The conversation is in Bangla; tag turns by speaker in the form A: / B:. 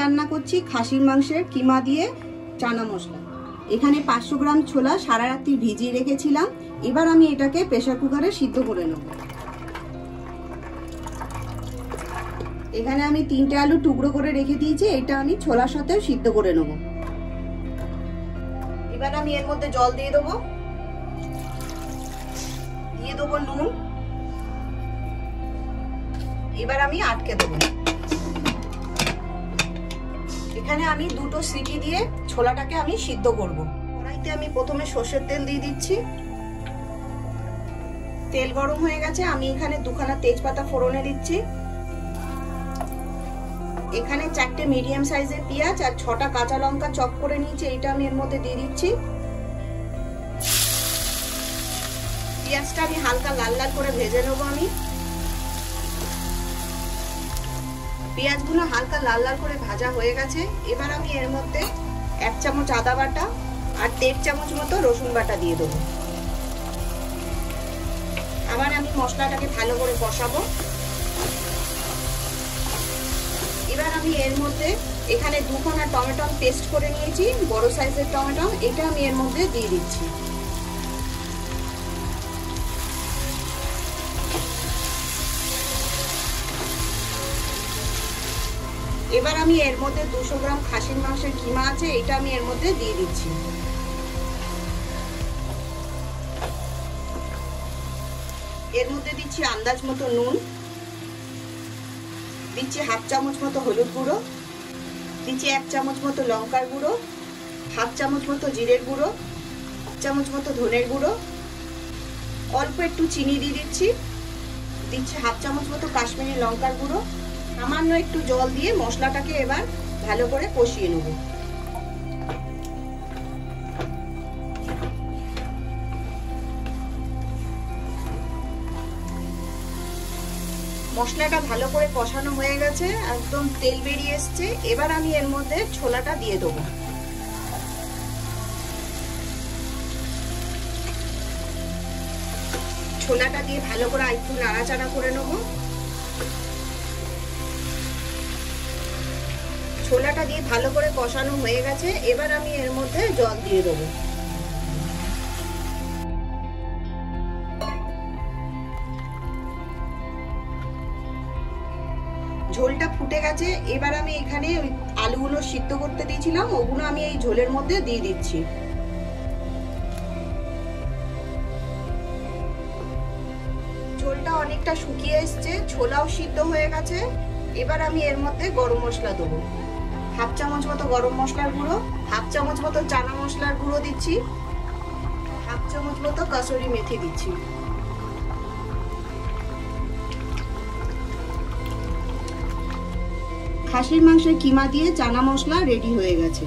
A: রান্না করছি খাসির মাংসের কিমা দিয়ে চানা মশলা। এখানে পাঁচশো গ্রাম ছোলা সারা রাত্রি ভিজিয়ে রেখেছিলাম। এবার আমি এটাকে প্রেশার কুকারে সিদ্ধ করে নেব। এখানে আমি তিনটে আলু টুকরো করে রেখে দিয়েছি। এটা আমি ছোলার সাথেও সিদ্ধ করে নেব। এবার আমি এর মধ্যে জল দিয়ে দেবো। দিয়ে দেবো নুন। এবার আমি আটকে দেবো। এখানে আমি দুটো সিটি দিয়ে ছোলাটাকে আমি সিদ্ধ করব। কড়াইতে আমি প্রথমে সর্ষের তেল দিয়ে দিচ্ছি। তেল গরম হয়ে গেছে, আমি এখানে দুখানা তেজপাতা ফোড়নে দিচ্ছি। এখানে চারটে মিডিয়াম সাইজের পেঁয়াজ আর ছটা কাঁচা লঙ্কা চপ করে নিয়েছি এটা আমি এর মধ্যে দিয়ে দিচ্ছি। পেঁয়াজটা আমি হালকা লাল লাল করে ভেজে নেব আমি। পেঁয়াজগুলো হালকা লাল লাল করে ভাজা হয়ে গেছে। এবার আমি এর মধ্যে এক চামচ আদা বাটা আর দেড় চামচ মতো রসুন বাটা দিয়ে দেবো। আবার আমি মশলাটাকে ভালো করে কষাবো। এবার আমি এর মধ্যে এখানে দুখানা টমেটো পেস্ট করে নিয়েছি, বড় সাইজের টমেটো। এটা আমি এর মধ্যে দিয়ে দিচ্ছি। এবার আমি এর মধ্যে দুশো গ্রাম খাসির মাংসের কিমা আছে, এটা আমি এর মধ্যে দিয়ে দিচ্ছি। এর মধ্যে দিচ্ছি আন্দাজ মতো নুন, দিচ্ছি হাফ চামচ মতো হলুদ গুঁড়ো, দিচ্ছি এক চামচ মতো লঙ্কার গুঁড়ো, হাফ চামচ মতো জিরের গুঁড়ো চামচ মতো ধনের গুঁড়ো, অল্প একটু চিনি দিয়ে দিচ্ছি দিচ্ছি হাফ চামচ মতো কাশ্মীরি লঙ্কার গুঁড়ো সামান্য একটু জল দিয়ে মশলাটাকে এবার ভালো করে কষিয়ে নেব। মশলাটা ভালো করে কষানো হয়ে গেছে, একদম তেল বেরিয়ে এসছে। এবার আমি এর মধ্যে ছোলাটা দিয়ে দেবো। ছোলাটা দিয়ে ভালো করে একটু নাড়াচাড়া করে নেব। দিয়ে ভালো করে কষানো হয়ে গেছে, এবার আমি এর মধ্যে জল দিয়ে দেবো। ঝোলটা ফুটে গেছে, এবার আমি এখানে ওই আলুগুলো সিদ্ধ করতে দিয়েছিলাম, ওগুলো আমি এই ঝোলের মধ্যে দিয়ে দিচ্ছি। ঝোলটা অনেকটা শুকিয়ে এসছে, ছোলাও সিদ্ধ হয়ে গেছে, এবার আমি এর মধ্যে গরম মশলা দেবো। হাফ চামচ মতো গরম মশলার গুঁড়ো, হাফ চামচ মতো চানা মশলার গুঁড়ো দিচ্ছি, হাফ চামচ মতো কাসুরি মেথি দিচ্ছি। খাসির মাংসের কিমা দিয়ে চানা মশলা রেডি হয়ে গেছে।